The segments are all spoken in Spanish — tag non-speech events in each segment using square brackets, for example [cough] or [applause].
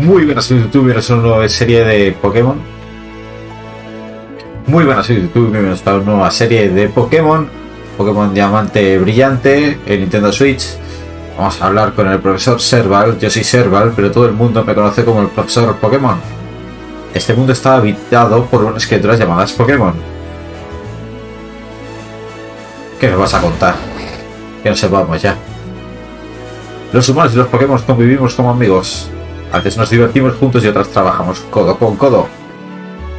Muy buenas youtubers, una nueva serie de Pokémon. Muy buenas youtubers, bienvenidos a una nueva serie de Pokémon. Pokémon Diamante Brillante en Nintendo Switch. Vamos a hablar con el profesor Serval. Yo soy Serval, pero todo el mundo me conoce como el profesor Pokémon. Este mundo está habitado por unas criaturas llamadas Pokémon. ¿Qué me vas a contar? Que no sepamos ya. Los humanos y los Pokémon convivimos como amigos. A veces nos divertimos juntos y otras trabajamos codo con codo.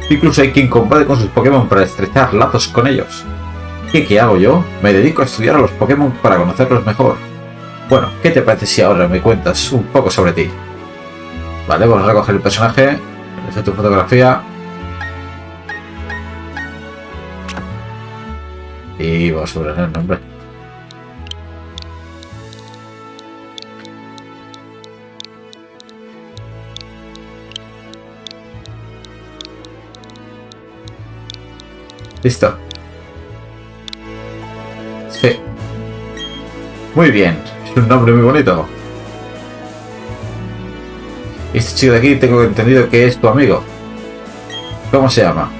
Incluso hay quien combate con sus Pokémon para estrechar lazos con ellos. ¿Y qué hago yo? Me dedico a estudiar a los Pokémon para conocerlos mejor. Bueno, ¿qué te parece si ahora me cuentas un poco sobre ti? Vale, vamos a recoger el personaje, hacer tu fotografía. Y vamos a poner el nombre. Listo. Sí. Muy bien. Es un nombre muy bonito. Este chico de aquí tengo entendido que es tu amigo. ¿Cómo se llama?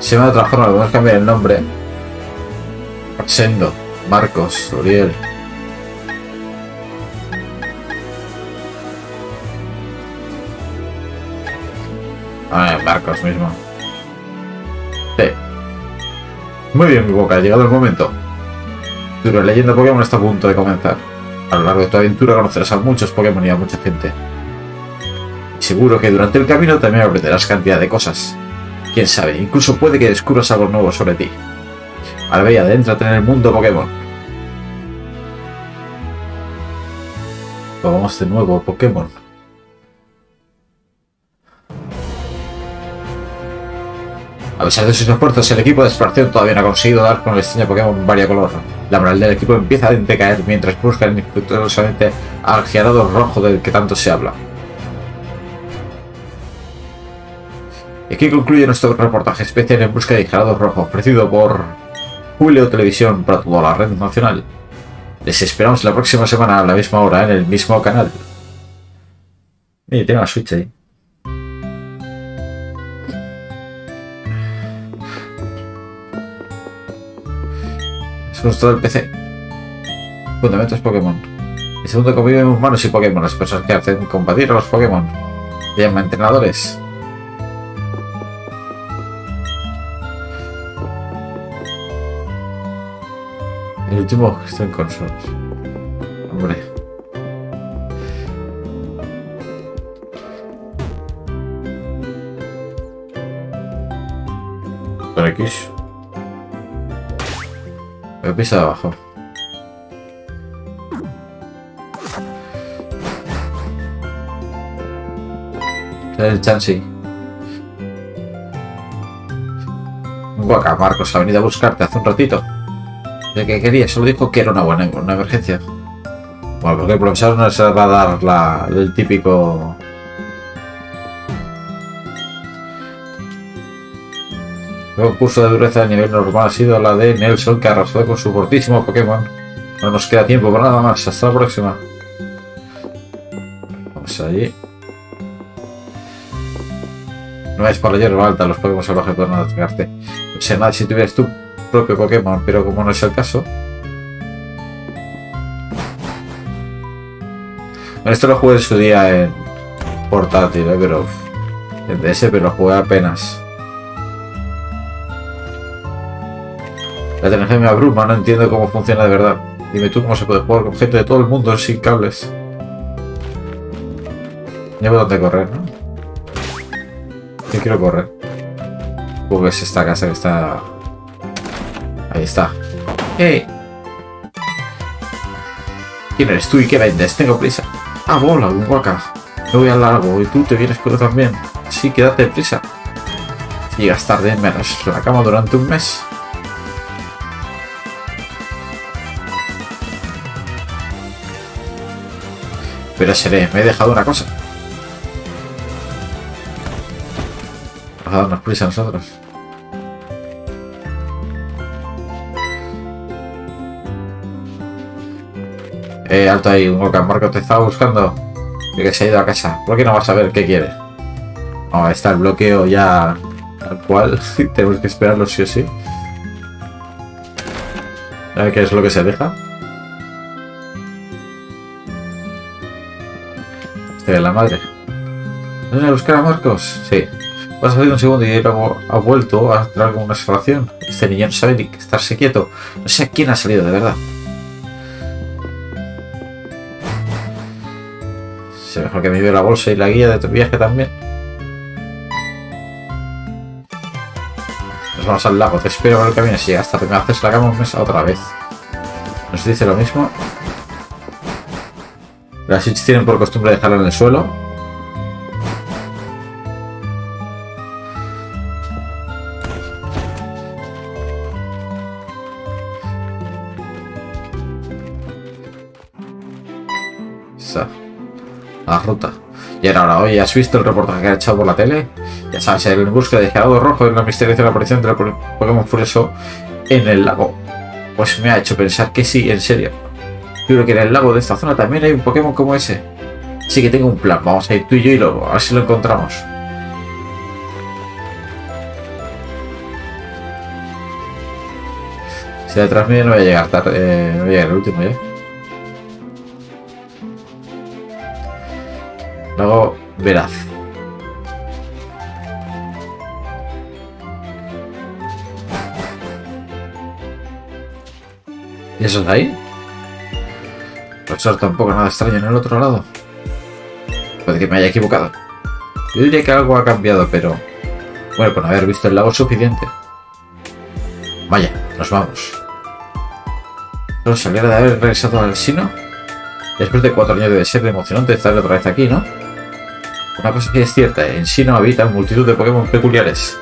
Se llama de otra forma, podemos cambiar el nombre. Sendo, Marcos, Uriel. Marcos mismo. Sí. Muy bien, mi boca, ha llegado el momento. Tu leyenda Pokémon está a punto de comenzar. A lo largo de tu aventura conocerás a muchos Pokémon y a mucha gente. Y seguro que durante el camino también aprenderás cantidad de cosas. Quién sabe, incluso puede que descubras algo nuevo sobre ti. Ahora ve adéntrate en el mundo Pokémon. Vamos de nuevo, Pokémon. A pesar de sus esfuerzos, el equipo de exploración todavía no ha conseguido dar con el extraño Pokémon variacolor. La moral del equipo empieza a decaer mientras buscan infructuosamente al Gyarados rojo del que tanto se habla. Y aquí concluye nuestro reportaje especial en busca de Gyarados rojo, ofrecido por Julio Televisión para toda la red nacional. Les esperamos la próxima semana a la misma hora en el mismo canal. Mira, tiene la Switch ahí. Somos todo el PC. Fundamentos Pokémon. El segundo conviven humanos y Pokémon. Las personas que hacen combatir a los Pokémon. Se llama entrenadores. El último en consolas. Hombre. Por X. El piso de abajo. El Chansey. Guaca, Marcos ha venido a buscarte hace un ratito. ¿De qué quería? Solo dijo que era una buena una emergencia. Bueno, porque el profesor no se va a dar la, el típico... El curso de dureza de nivel normal ha sido la de Nelson, que arrasó con su fortísimo Pokémon. No nos queda tiempo para nada más. Hasta la próxima. Vamos allí. No es para hierba alta, los Pokémon salvajes pueden atacarte. No sé nada si tuvieras tu propio Pokémon, pero como no es el caso. Esto lo jugué en su día en portátil, ¿eh? pero en DS, pero lo jugué apenas. La tecnología me abruma, no entiendo cómo funciona de verdad. Dime tú cómo se puede jugar con gente de todo el mundo sin cables. Llevo donde correr, ¿no? Yo quiero correr. Porque es esta casa que está... Ahí está. ¡Hey! ¿Quién eres tú y qué vendes? Tengo prisa. Ah, bola, un guaca. Me voy al largo y tú te vienes con también. Sí, quédate prisa. Si llegas tarde, me harás la cama durante un mes. Pero seré, me he dejado una cosa. Vamos a darnos prisa a nosotros. Eh, alto ahí, un Gokan Marco te estaba buscando. Y que se ha ido a casa. ¿Por qué no vas a ver qué quiere? Oh, está el bloqueo ya al cual [laughs] tenemos que esperarlo sí o sí. A ver qué es lo que se deja. De la madre. ¿Vas a buscar a Marcos? Sí. Vas a salir un segundo y luego ha vuelto a traer alguna salvación. Este niño no sabe ni estarse quieto. No sé quién ha salido, de verdad. Se mejor que me lleve la bolsa y la guía de tu viaje también. Nos vamos al lago. Te espero en el camino. Si hasta que me haces la cama mesa otra vez. Nos dice lo mismo. Las Switch tienen por costumbre dejarla en el suelo. la ruta. Y ahora, hoy ¿has visto el reportaje que ha echado por la tele? Ya sabes, el búsqueda de Gerardo Rojo en la misteriosa aparición del Pokémon Furioso en el lago. Pues me ha hecho pensar que sí, en serio. Creo que en el lago de esta zona también hay un Pokémon como ese. Así que tengo un plan. Vamos a ir tú y yo y luego a ver si lo encontramos. Si detrás mío no voy a llegar tarde, eh, no voy a llegar el último ya. Luego, veraz. ¿Y eso es ahí? Profesor, tampoco nada extraño en el otro lado. Puede que me haya equivocado. Yo diría que algo ha cambiado, pero... Bueno, con haber visto el lago suficiente. Vaya, nos vamos. ¿Solo saliera de haber regresado al Sino? Después de cuatro años debe ser emocionante estar otra vez aquí, ¿no? Una cosa que es cierta, en Sino habitan multitud de Pokémon peculiares.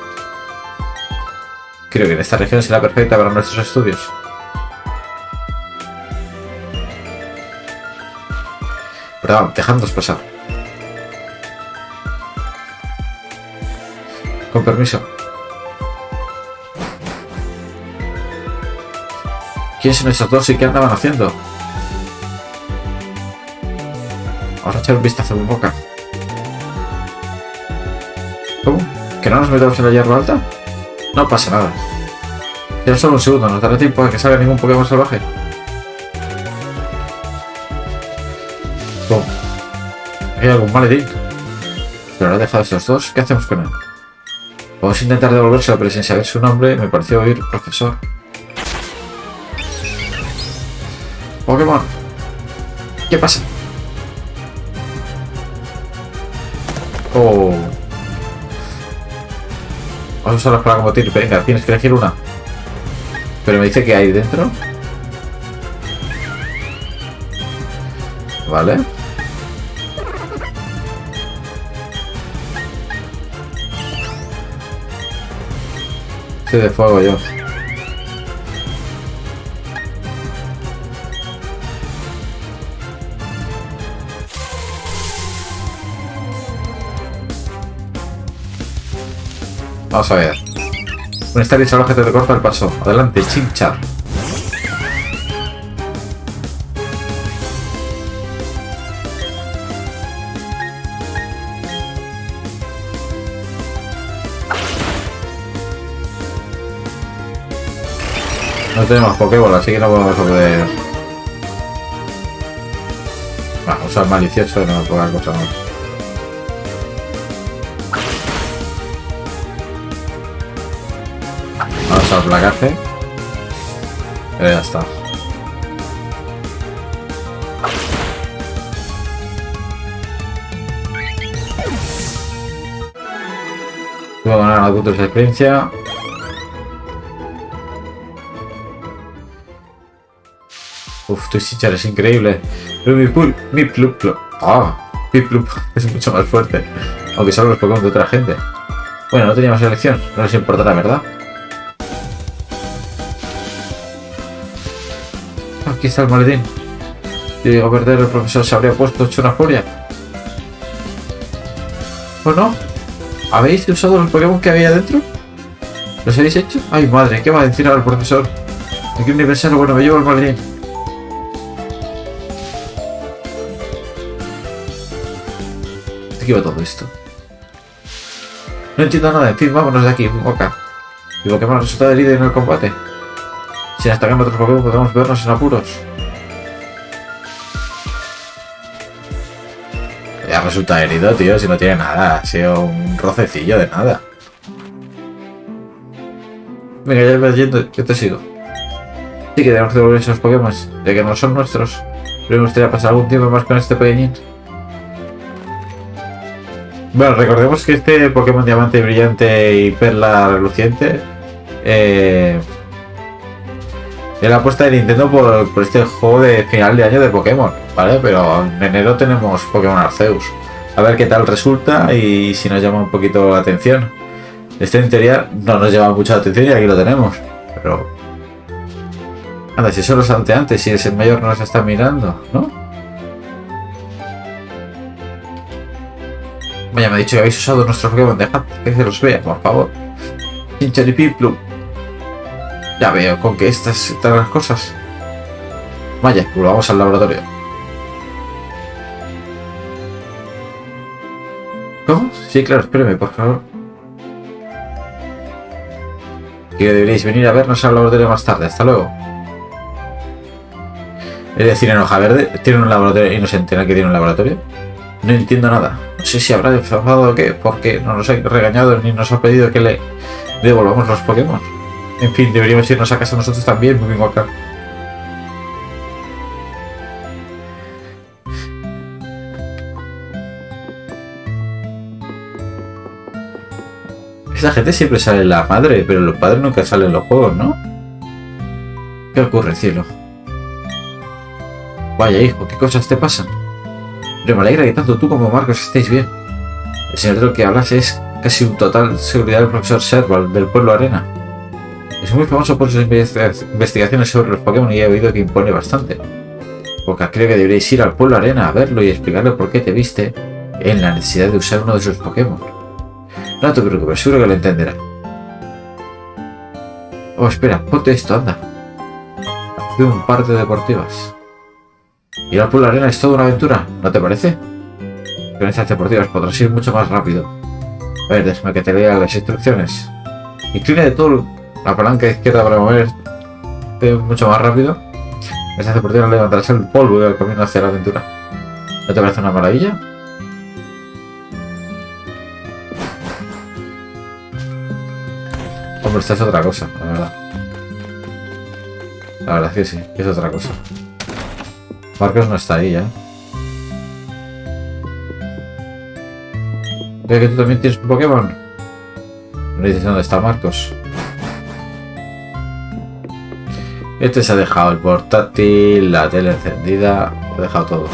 Creo que en esta región será perfecta para nuestros estudios. Perdón, dejadnos pasar. Con permiso. ¿Quiénes son esos dos y qué andaban haciendo? Vamos a echar un vistazo en boca. ¿Cómo? ¿Que no nos metamos en la hierba alta? No pasa nada. Ya solo un segundo, nos dará tiempo a que salga ningún Pokémon salvaje. ¿Hay algún maletín? ¿Pero ha dejado estos dos? ¿Qué hacemos con él? Vamos a intentar devolvérselo, pero sin saber su nombre me pareció oír profesor. Pokémon. ¿Qué pasa? Oh. Vamos a para combatir. Venga, tienes que elegir una. Pero me dice que hay dentro. Vale. De fuego yo. Vamos a ver. Un estadio salvaje te recorta el paso. Adelante, chinchar. No tenemos Pokéball, así que no podemos poder... Vamos a usar malicioso y no ponga cosa más. Vamos al placaje. Pero ya está. Voy a ganar de experiencia. Uf, Sichar es increíble. Pero mi pul, mi plup, plup. Ah, mi plup [laughs] es mucho más fuerte. Aunque son los Pokémon de otra gente. Bueno, no teníamos elección. No les importará, ¿verdad? Aquí está el maletín. Digo perder, el profesor se habría puesto hecho una furia. ¿O no? ¿Habéis usado los Pokémon que había dentro? ¿Los habéis hecho? Ay, madre, ¿qué va a decir ahora el profesor? ¿De qué universal? Bueno, me llevo el maletín. ¿De todo esto? No entiendo nada, en fin, vámonos de aquí, boca. ¿Y Pokémon resulta herido en el combate? Sin atacar a otros Pokémon podemos vernos en apuros. Ya resulta herido, tío, si no tiene nada. Ha sido un rocecillo de nada. Venga, ya vas yendo, yo te sigo. Sí que tenemos que devolver esos Pokémon, ya que no son nuestros. Pero me gustaría pasar algún tiempo más con este pequeñín. Bueno, recordemos que este Pokémon Diamante Brillante y Perla Reluciente eh, es la apuesta de Nintendo por, por, este juego de final de año de Pokémon, ¿vale? Pero en enero tenemos Pokémon Arceus. A ver qué tal resulta y si nos llama un poquito la atención. Este en teoría no nos llama mucha atención y aquí lo tenemos. Pero... Anda, si solo es ante antes, si es el mayor no nos está mirando, ¿no? Vaya, me ha dicho que habéis usado nuestro Pokémon. Dejad que se los vea, por favor. Pincharipiplu. Ya veo con que estas están las cosas. Vaya, volvamos al laboratorio. ¿Cómo? Sí, claro, espéreme, por favor. Que deberíais venir a vernos al laboratorio más tarde. Hasta luego. Es decir, en hoja verde, tiene un laboratorio y no se entera que tiene un laboratorio. No entiendo nada. No sé si habrá enfadado o qué, porque no nos ha regañado ni nos ha pedido que le devolvamos los Pokémon. En fin, deberíamos irnos a casa nosotros también, muy acá. Esa gente siempre sale la madre, pero los padres nunca salen en los juegos, ¿no? ¿Qué ocurre, cielo? Vaya, hijo, ¿qué cosas te pasan? Pero me alegra que tanto tú como Marcos estéis bien. El señor del que hablas es casi un total seguridad del profesor Serval del pueblo Arena. Es muy famoso por sus investigaciones sobre los Pokémon y he oído que impone bastante. Porque creo que deberíais ir al pueblo Arena a verlo y explicarle por qué te viste en la necesidad de usar uno de sus Pokémon. No te preocupes, seguro que lo entenderá. Oh, espera, ponte esto, anda. Hace un par de deportivas. Ir al pueblo arena es toda una aventura, ¿no te parece? Con estas deportivas podrás ir mucho más rápido. A ver, déjame que te lea las instrucciones. Incline de todo la palanca izquierda para mover mucho más rápido. Estas deportivas levantarás el polvo y el camino hacia la aventura. ¿No te parece una maravilla? Hombre, esta es otra cosa, la verdad. La verdad es que sí, es otra cosa. Marcos no está ahí ya. ¿Ves que tú también tienes un Pokémon? Me dices dónde está Marcos. Este se ha dejado el portátil, la tele encendida, ha dejado todo.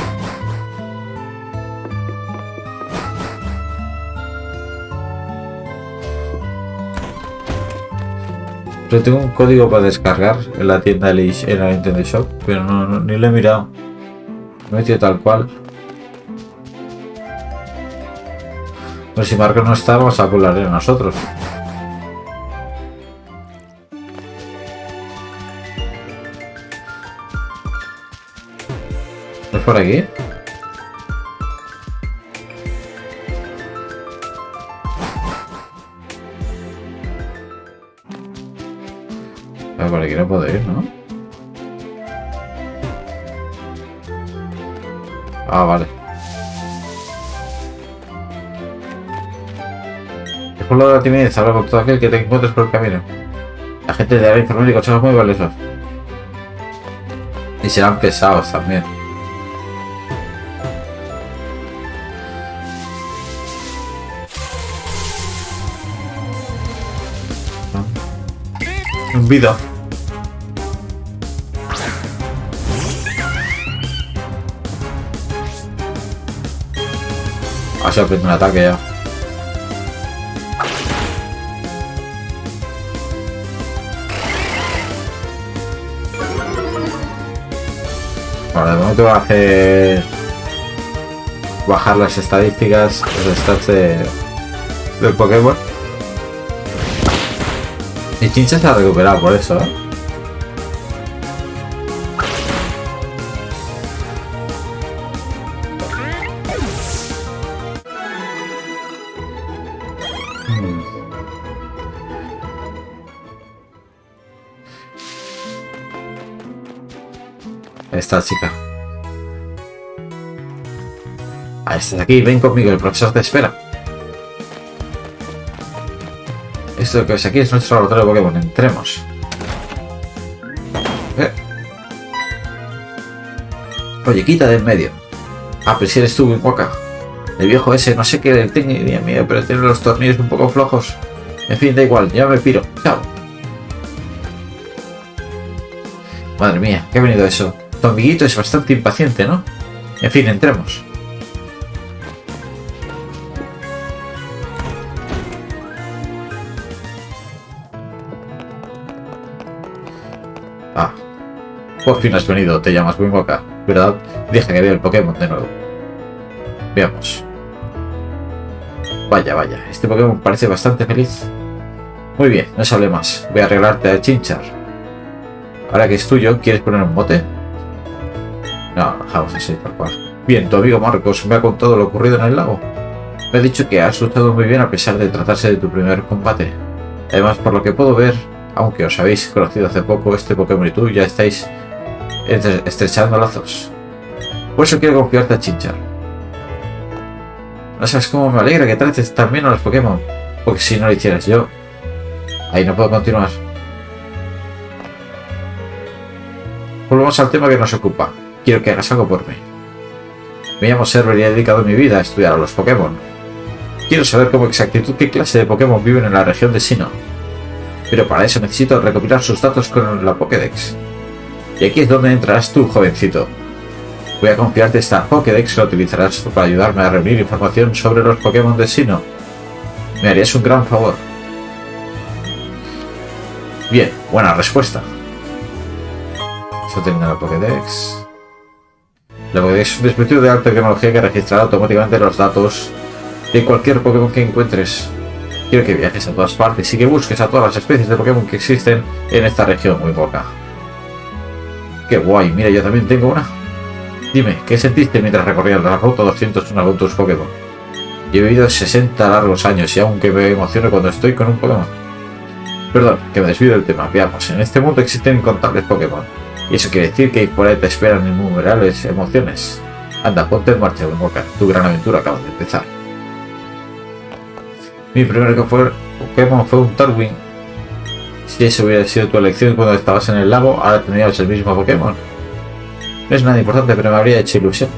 Yo tengo un código para descargar en la tienda de en la Nintendo Shop, pero no, ni lo he mirado. Me he metido tal cual. Pero si Marcos no está, vamos a volar a nosotros. ¿Es por aquí? Ah, por aquí no puedo ir, ¿no? Ah, vale. Por lo de la timidez, habla con todo aquel que te encuentres por el camino. La gente de la informática y cosas muy valiosas. Y serán pesados también. Un vida. Ha sido un ataque ya. Bueno, de momento va a hacer bajar las estadísticas, los stats de, del Pokémon. Y Chincha se ha recuperado por eso, ¿eh? Esta chica. Ah, estás aquí, ven conmigo, el profesor te espera. Esto que ves aquí es nuestro laboratorio de Pokémon, entremos. Eh. Oye, quita de en medio. Ah, pero si eres tú, Waka. El viejo ese, no sé qué tenía miedo, pero tiene los tornillos un poco flojos. En fin, da igual, ya me piro. Chao. Madre mía, ¿qué ha venido eso? Tu amiguito es bastante impaciente, ¿no? En fin, entremos. Ah, por fin has venido, te llamas Wimoka, ¿verdad? Deja que vea el Pokémon de nuevo. Veamos. Vaya, vaya, este Pokémon parece bastante feliz. Muy bien, no se hable más. Voy a arreglarte a Chinchar. Ahora que es tuyo, ¿quieres poner un bote? Así, tal cual. Bien, tu amigo Marcos me ha contado lo ocurrido en el lago. Me ha dicho que has luchado muy bien a pesar de tratarse de tu primer combate. Además, por lo que puedo ver, aunque os habéis conocido hace poco, este Pokémon y tú ya estáis estrechando lazos. Por eso quiero confiarte a Chinchar. No sabes cómo me alegra que trates tan bien a los Pokémon, porque si no lo hicieras yo, ahí no puedo continuar. Volvamos al tema que nos ocupa. Quiero que hagas algo por mí. Me llamo Server y he dedicado mi vida a estudiar a los Pokémon. Quiero saber con exactitud qué clase de Pokémon viven en la región de Sinnoh. Pero para eso necesito recopilar sus datos con la Pokédex. Y aquí es donde entrarás tú, jovencito. Voy a confiarte esta Pokédex que la utilizarás para ayudarme a reunir información sobre los Pokémon de Sinnoh. Me harías un gran favor. Bien, buena respuesta. Eso tiene la Pokédex. La es un dispositivo de alta tecnología que registrará automáticamente los datos de cualquier Pokémon que encuentres. Quiero que viajes a todas partes y que busques a todas las especies de Pokémon que existen en esta región muy poca. ¡Qué guay! Mira, yo también tengo una. Dime, ¿qué sentiste mientras recorrías la ruta 201 con tus Pokémon? Yo he vivido 60 largos años y aunque me emociono cuando estoy con un Pokémon. Perdón, que me desvío del tema. Veamos, en este mundo existen incontables Pokémon. Y eso quiere decir que por ahí te esperan innumerables emociones. Anda, ponte en marcha, Wimoka. Tu gran aventura acaba de empezar. Mi primer Pokémon fue un Tarwing. Si eso hubiera sido tu elección cuando estabas en el lago, ahora tendrías el mismo Pokémon. No es nada importante, pero me habría hecho ilusión.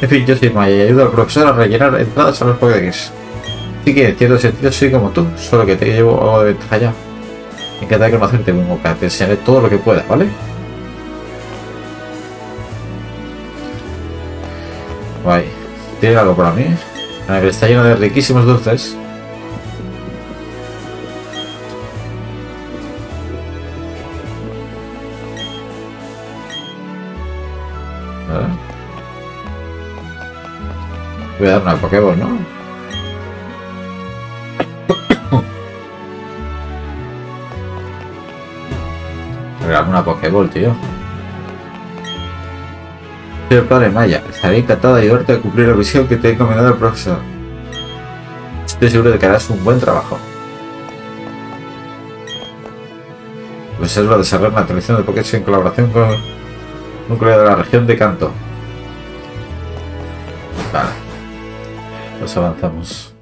En fin, yo soy Maya y ayudo al profesor a rellenar entradas a los Pokédex. Así que en cierto sentido soy como tú, solo que te llevo algo de ventaja ya. Me encanta conocerte, Wimoka. Te enseñaré todo lo que pueda, ¿vale? Guay. ¿Tiene algo para mí? Está lleno de riquísimos dulces. Voy a dar una Pokéball, ¿no? [coughs] Regálame una Pokéball, tío. Señor padre Maya, estaré encantado de ayudarte a cumplir la visión que te he encomendado el profesor. Estoy seguro de que harás un buen trabajo. Pues va a desarrollar una televisión de Pokémon en colaboración con un núcleo de la región de Canto. Vale. Pues avanzamos.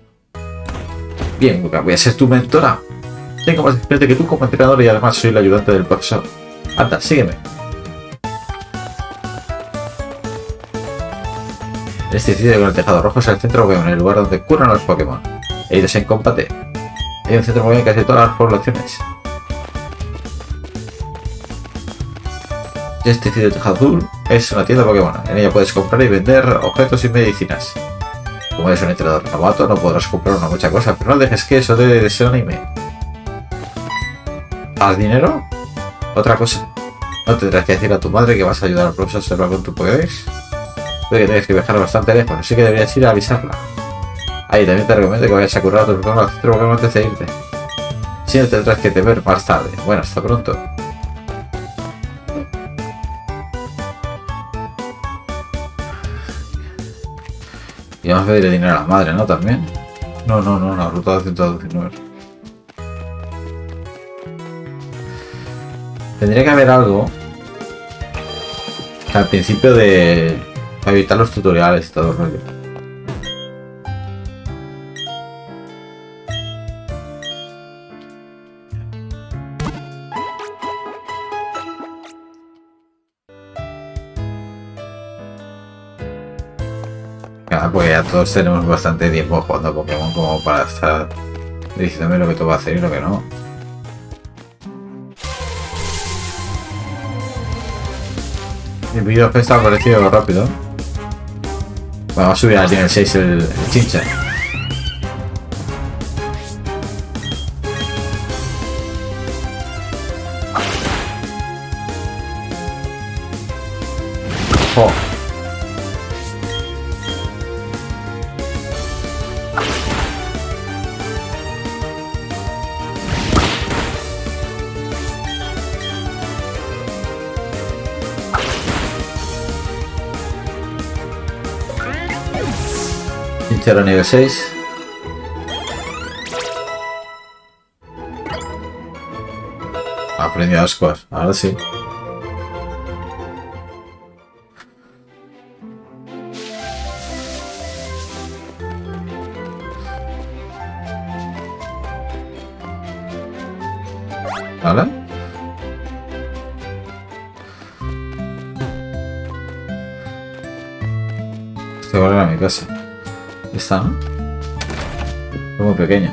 Bien, voy a ser tu mentora. Tengo más experiencia que tú como entrenador y además soy el ayudante del profesor. Anda, sígueme. Este sitio con el tejado rojo es el centro Pokémon, el lugar donde curan los Pokémon. Heridos en combate. Hay un centro Pokémon en casi todas las poblaciones. Este sitio de tejado azul es una tienda Pokémon. En ella puedes comprar y vender objetos y medicinas. Como eres un entrenador novato, no podrás comprar una mucha cosa, pero no dejes que eso de ser anime. ¿Haz dinero? Otra cosa. No tendrás que decir a tu madre que vas a ayudar al profesor Serva con tu Pokédex. Puede que tengas que viajar bastante lejos, así que deberías ir a avisarla. Ahí también te recomiendo que vayas a curar a Pokémon al centro Pokémon antes de irte. Si no tendrás que te ver más tarde. Bueno, hasta pronto. Y vamos a pedirle dinero a la madre, ¿no? También. No, no, no, la ruta de 119. Tendría que haber algo. Al principio de para evitar los tutoriales todo el rollo. Claro, pues ya todos tenemos bastante tiempo jugando Pokémon como para estar diciéndome lo que que hacer y lo que no. El vídeo está aparecido rápido. Vamos a subir al nivel 6 el, el chincha. Chinchero nivel 6. Aprendió ascuas, ahora sí. ¿Vale? Estoy volver a mi casa. Está, ¿no? Muy pequeña.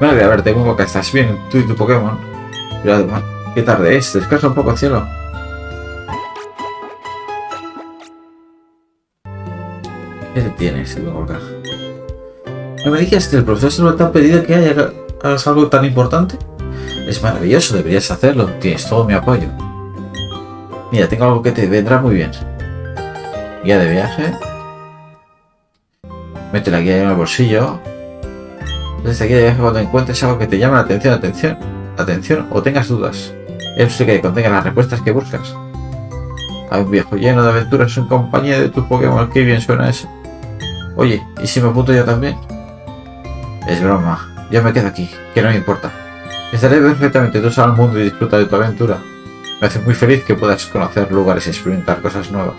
Vale, a ver, tengo boca. ¿Estás bien? Tú y tu Pokémon. Además, ¿qué tarde es? Descansa un poco, cielo. ¿Qué tienes, boca? ¿No me digas que el profesor solo te ha pedido que hagas algo tan importante? Es maravilloso, deberías hacerlo. Tienes todo mi apoyo. Mira, tengo algo que te vendrá muy bien. Guía de viaje. Mete la guía en el bolsillo. Desde aquí de viaje cuando encuentres algo que te llame la atención, atención, atención o tengas dudas. Es que contenga las respuestas que buscas. Hay un viejo lleno de aventuras en compañía de tu Pokémon. Qué bien suena eso. Oye, ¿y si me apunto yo también? Es broma. Yo me quedo aquí, que no me importa. Estaré perfectamente. Tú al mundo y disfruta de tu aventura. Me hace muy feliz que puedas conocer lugares y experimentar cosas nuevas.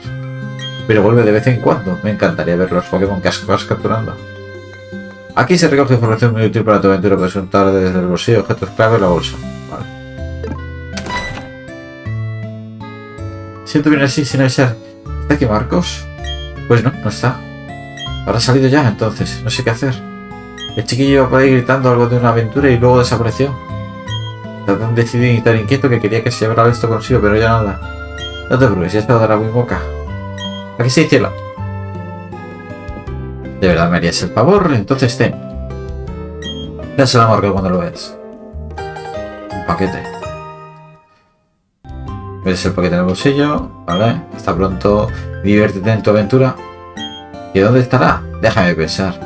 Pero vuelve de vez en cuando. Me encantaría ver los Pokémon que vas capturando. Aquí se recoge información muy útil para tu aventura. Puedes contar desde el bolsillo objetos clave en la bolsa. Siento venir así sin avisar. ¿Está aquí Marcos? Pues no, no está. Habrá salido ya entonces. No sé qué hacer. El chiquillo iba por ahí gritando algo de una aventura y luego desapareció. Está tan decidido y inquieto que quería que se llevara esto consigo, pero ya nada. No te preocupes, ya está la muy boca. Aquí sí, cielo. ¿De verdad me harías el favor? Entonces ten. Dásela a Marco cuando lo veas. Un paquete. Ves el paquete en el bolsillo. Vale. Hasta pronto. Diviértete en tu aventura. ¿Y dónde estará? Déjame pensar.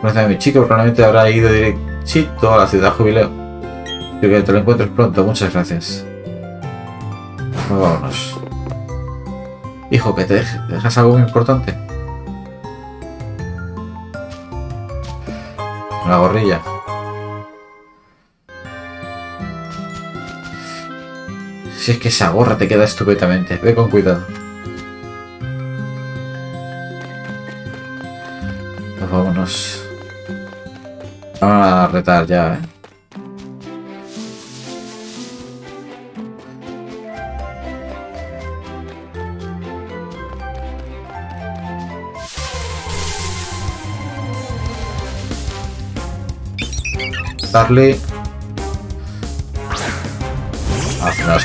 Conoce a mi chico, probablemente habrá ido directito a la ciudad jubileo. Espero que te lo encuentres pronto. Muchas gracias. Pues vámonos. Hijo, que te dej- dejas algo muy importante. Una gorrilla. Si es que esa gorra te queda estupendamente. Ve con cuidado. Pues vámonos. Vamos a retar ya, eh. Darle. Hacer las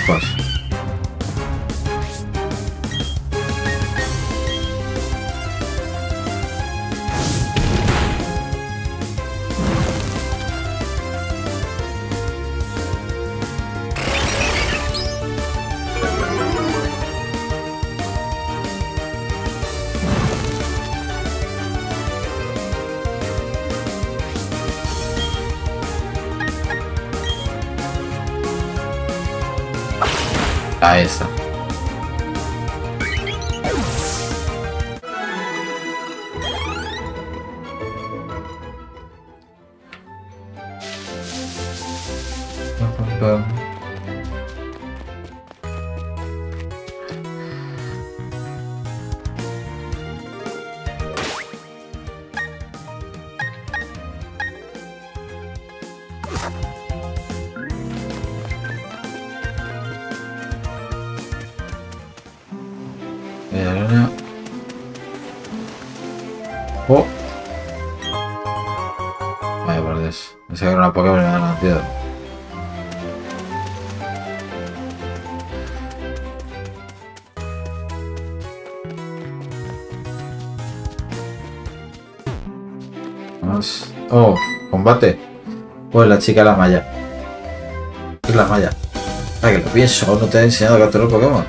cosas. Ahí Pues la chica la malla. Es la malla. Ah, que lo pienso, no te he enseñado a capturar Pokémon.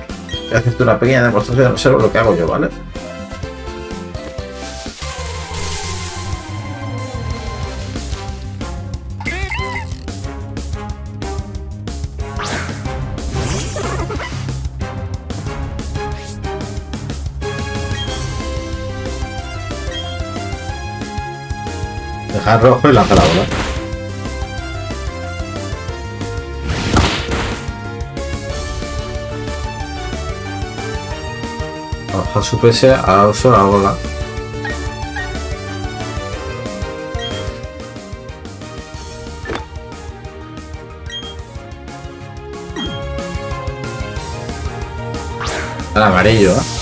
Voy a hacerte una pequeña demostración, observa lo que hago yo, ¿vale? Rojo y lanza la bola. Baja su PS a uso la bola. Amarillo, ¿eh?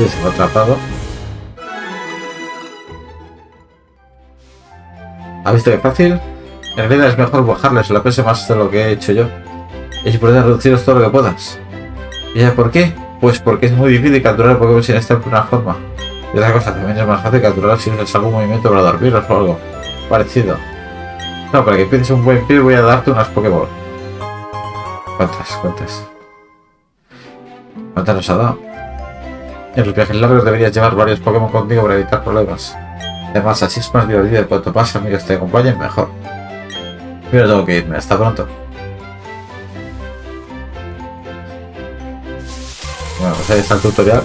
Sí, se fue atrapado. ¿Ha visto qué fácil? En realidad es mejor bajarles la PS más de lo que he hecho yo. Y puedes reduciros todo lo que puedas. ¿Y ya por qué? Pues porque es muy difícil capturar Pokémon sin estar en una forma. Y otra cosa, también es más fácil capturar si usas algún movimiento para dormirlos o algo parecido. No, para que empieces un buen pie voy a darte unas Pokéball. ¿Cuántas? ¿Cuántas? ¿Cuántas nos ha dado? En los viajes largos deberías llevar varios Pokémon contigo para evitar problemas. Además, así es más divertido cuanto más amigos te acompañen, mejor. Pero tengo que irme. Hasta pronto. Bueno, pues ahí está el tutorial.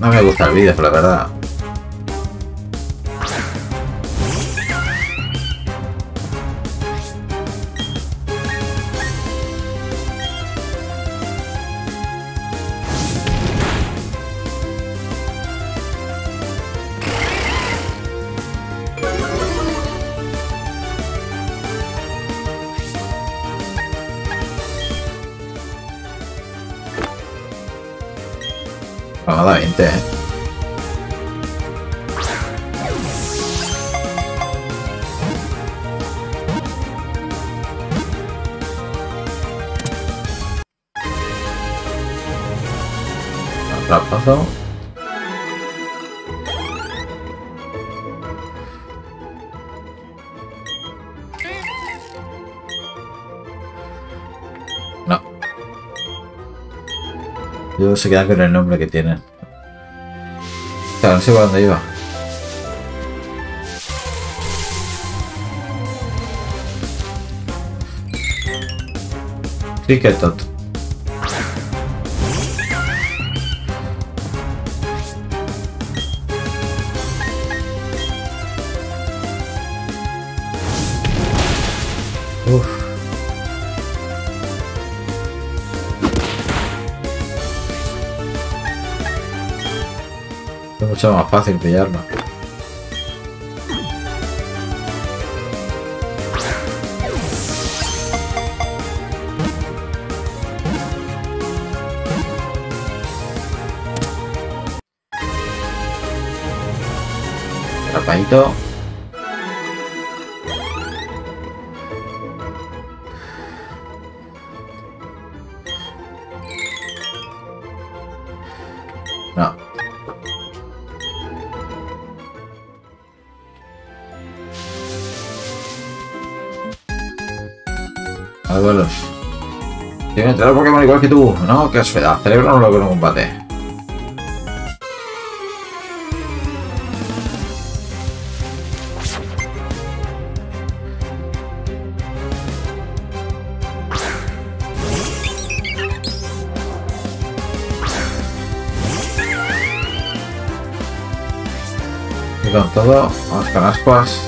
No me gusta el vídeo, la verdad. Atrapazo. No. Yo se queda con el nombre que tiene. Claro, no sé por dónde iba. Cricketot. Uf. Es mucho más fácil pillarlo. Atrapadito. Igual que tú. No, qué asfedad. Cerebro no lo que no combate. Con todo, vamos con ascuas.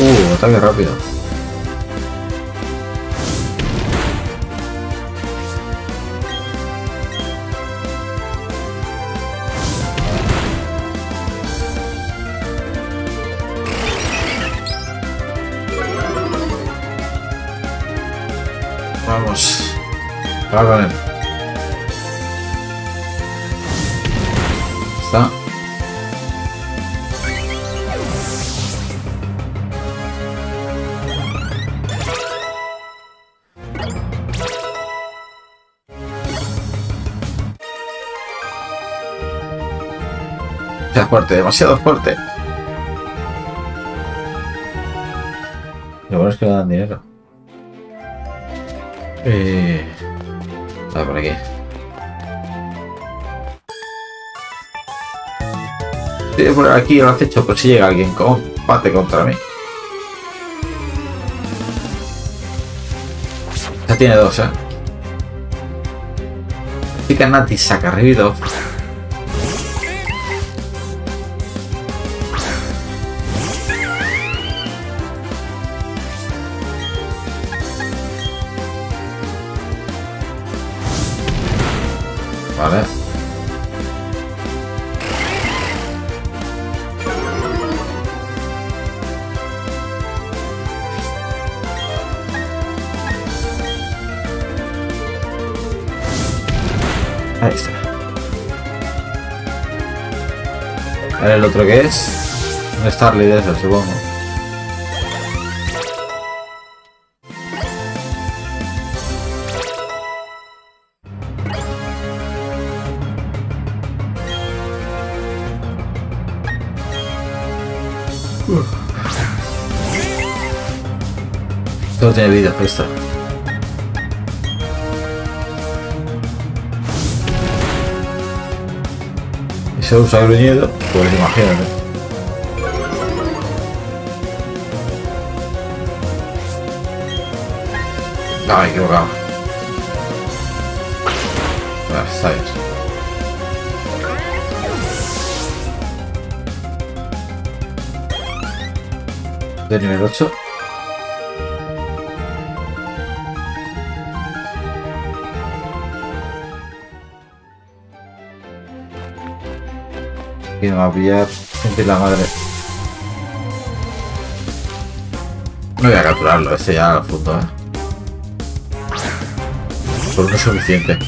Uh, ataque rápido. Está. Demasiado fuerte, demasiado fuerte. Lo bueno es que no dan dinero. Eh... Por aquí. A poner aquí acecho por si llega alguien combate contra mí. Ya tiene dos, eh. Pica Nati saca revido. Ahí está. A ver el otro que es. Un Starly de eso, supongo. Todo tiene vida, se usa gruñido, pues imagínate. He equivocado. Ah, está bien. De nivel 8. Que me va a pillar gente la madre. No voy a capturarlo, ese ya al punto, eh. Por uno es suficiente.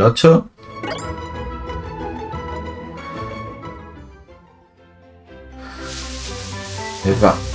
Nivel 8. Epa. No,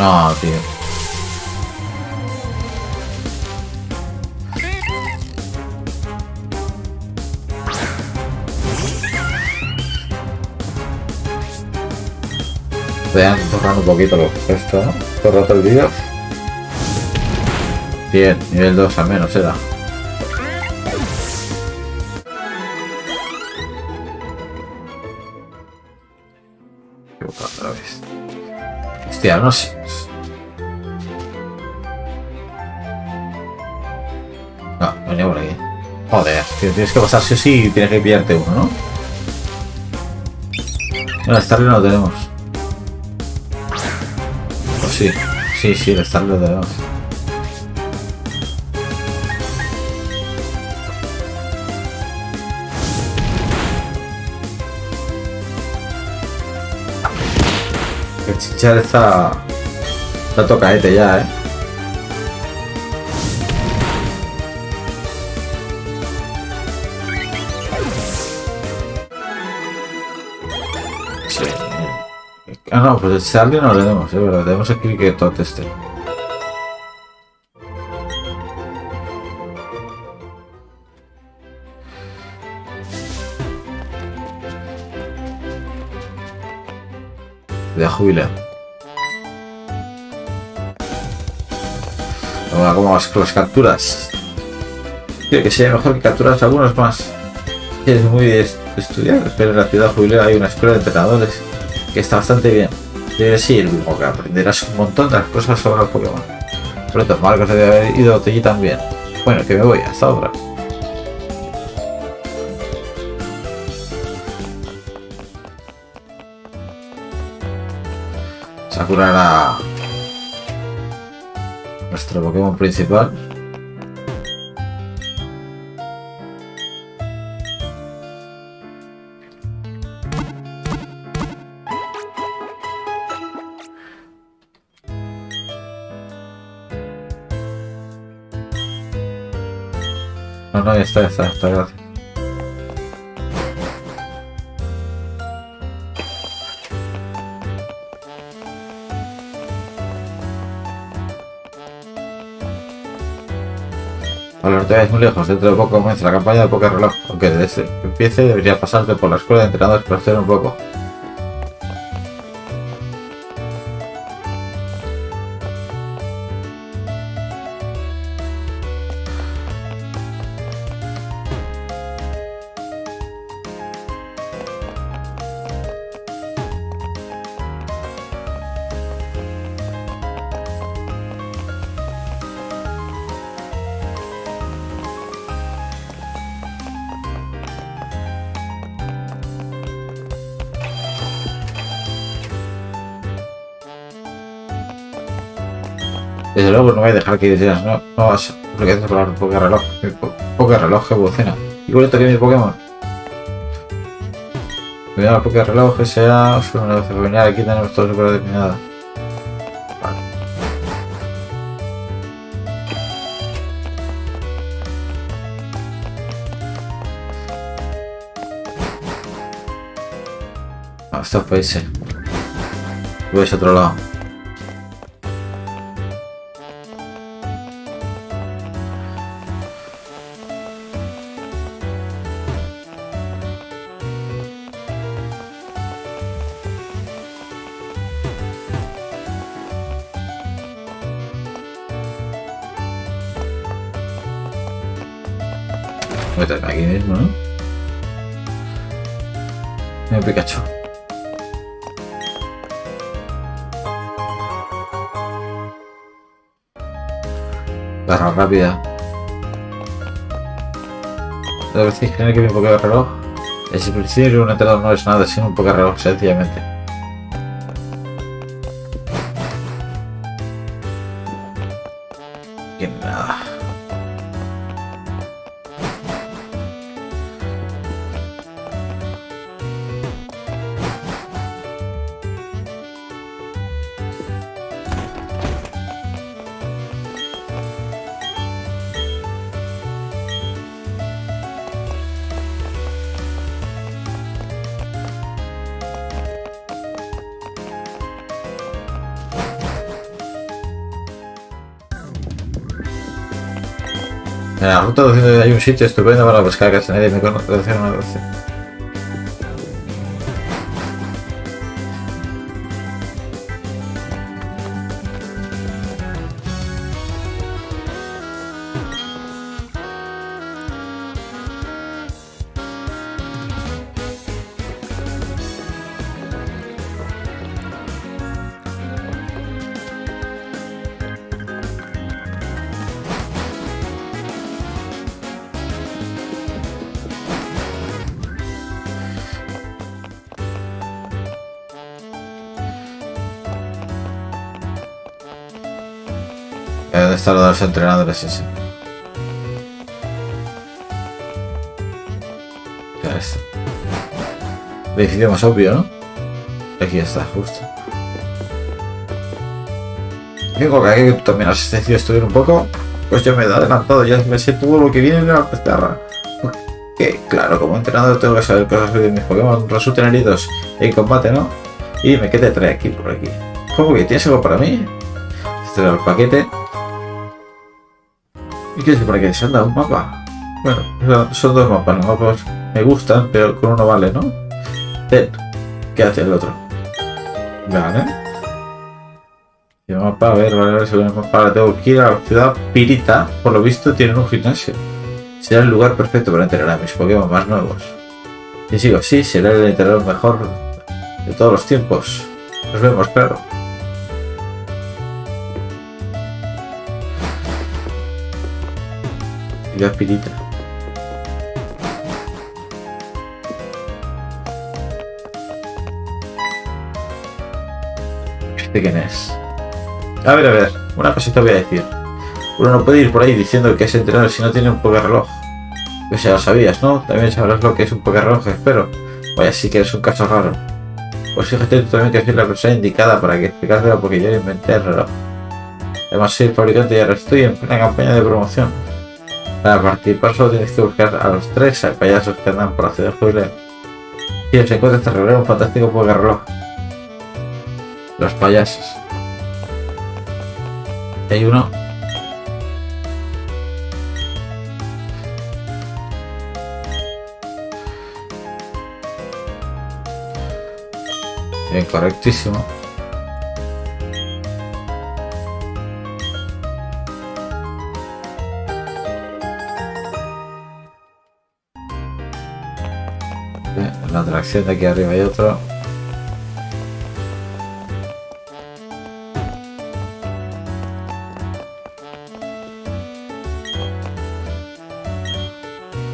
No, tío. Vean, tocando un poquito lo esto, ¿no? Todo rato el vídeo. Bien, nivel 2 al menos era. Hostia, no sé. Venía por aquí. Joder, tienes que pasar sí o sí y tienes que pillarte uno, ¿no? El Starly no lo tenemos. Pues sí, sí, sí, el Starly lo tenemos. El chichar está... Está tocadete ya, eh. No, pues el Charlie no lo tenemos, es verdad. Tenemos aquí que todo este. De jubileo. Ahora, ¿cómo vas con las capturas? Tío, que sea mejor que capturas algunos más. Es muy estudiar, pero en la ciudad jubileo hay una escuela de entrenadores que está bastante bien. Debe ir, o que aprenderás un montón de las cosas sobre los Pokémon. Pronto, Marcos debe haber ido allí también. Bueno, que me voy, hasta otra. Sakura era nuestro Pokémon principal. Está, está, está, gracias. Vale, no te vayas muy lejos, dentro de poco comienza la campaña de Poker Reloj, aunque desde que empiece debería pasarte por la escuela de entrenadores para hacer un poco. Desde luego no voy a dejar que digas, no, no vas haces por un Poker Reloj, mi po- Poker Reloj que evoluciona. Igual que mi Pokémon. Cuidado, el Poker Reloj que sea su negocio familiar, aquí tenemos todo súper determinado. Vale. Ah, estos países. Voy a otro lado. Garra rápida. Lo que decís que mi Pokémon reloj. Es el principio de un entrenador no es nada sin un Pokémon reloj, sencillamente. Un sitio estupendo para pescar que nadie me conoce. Una vez. ¿Dónde están los entrenadores ese? Ya edificio más obvio, ¿no? Aquí está, justo. Digo que aquí también has decidido estudiar un poco. Pues yo me he adelantado, ya me sé todo lo que viene en la pizarra. Que claro, como entrenador tengo que saber cosas de mis Pokémon resulten heridos en combate, ¿no? Y me quedé trae aquí por aquí. ¿Cómo que tienes algo para mí? Este era el paquete. ¿Y qué es para qué? ¿Se han dado un mapa? Bueno, son dos mapas. Los mapas me gustan, pero con uno vale, ¿no? Ven, quédate el otro. Vale. El mapa, a ver, vale, ver, según el mapa, tengo que ir a la ciudad Pirita. Por lo visto tienen un gimnasio. Será el lugar perfecto para entrenar a mis Pokémon más nuevos. Y sigo, sí, será el entrenador mejor de todos los tiempos. Nos vemos, claro. Ciudad Pirita. ¿Este quién es? A ver, a ver, una cosita voy a decir. Uno no puede ir por ahí diciendo que es entrenador si no tiene un reloj. Pues ya lo sabías, ¿no? También sabrás lo que es un reloj, espero. Vaya, sí que eres un caso raro. Pues fíjate tú también que soy la persona indicada para que explicártelo porque yo inventé el reloj. Además soy el fabricante y ahora estoy en plena campaña de promoción. Para participar solo tienes que buscar a los tres payasos que andan por la ciudad jubileo. Si os encuentras te regalaré un fantástico reloj. Los payasos. Hay uno. Bien, correctísimo. Atracción de aquí arriba hay otro.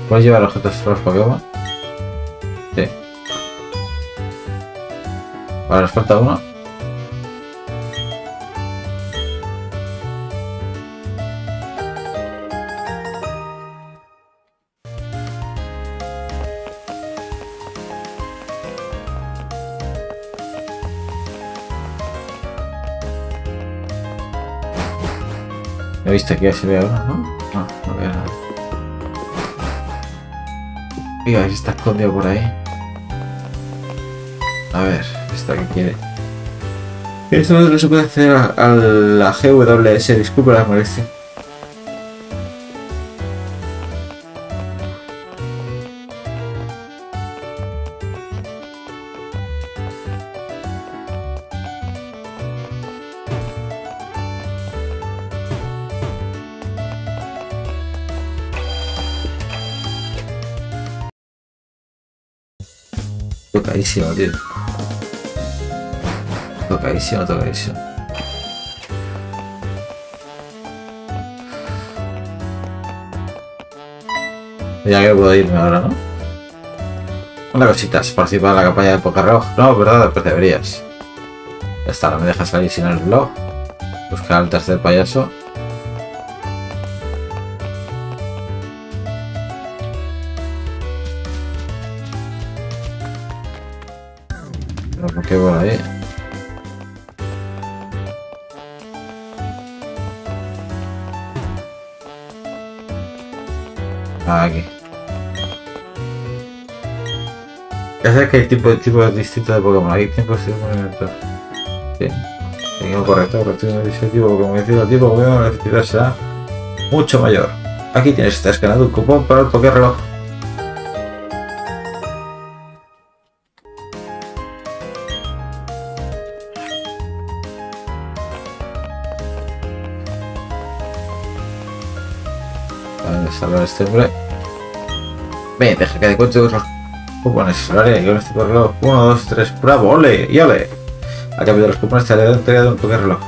¿Puedes llevar objetos a los Pokémon? Sí. Ahora nos falta uno. He visto que ya se ve uno, ¿no? No, no veo nada. Mira, si está escondido por ahí. A ver, esta que quiere. Esto no se puede hacer a, a la GWS, disculpe la molestia. Tocadísimo, tío. Tocadísimo, tocadísimo. Ya que puedo irme ahora, ¿no? Una cosita, participar en la campaña de Pokerrog. No, verdad, pues deberías. Ya está, no me dejas salir sin el reloj. Buscar al tercer payaso. Sabes que hay tipos tipo distintos de Pokémon. Hay tiempos movimientos. Sí. Tengo correcto, correcto. Ese tipo, decía el tipo Pokémon, la necesidad será mucho mayor. Aquí tienes, está escaneado un cupón para el Pokéreloj. Vale, salvar este hombre. Ven, deja que de cuento los cupones. Haré con este reloj. 1, 2, 3. ¡Bravo! ¡Ole! ¡Y ole! A cambio de los cupones te haré entrega de un Poké reloj.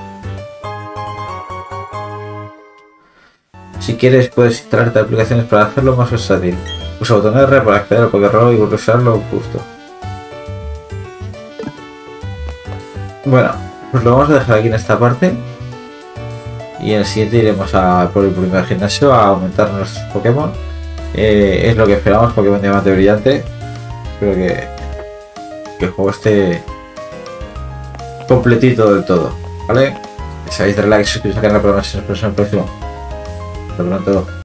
Si quieres, puedes instalarte aplicaciones para hacerlo más versátil. Usa botón R para acceder al Poké reloj y usarlo justo. Bueno, pues lo vamos a dejar aquí en esta parte. Y en el siguiente iremos a por el primer gimnasio a aumentar nuestros Pokémon. Eh, es lo que esperamos, Pokémon Diamante Brillante. Espero que, que el juego esté completito del todo. ¿Vale? Si sabéis darle like, suscribiros al canal para más en el próximo. Hasta pronto.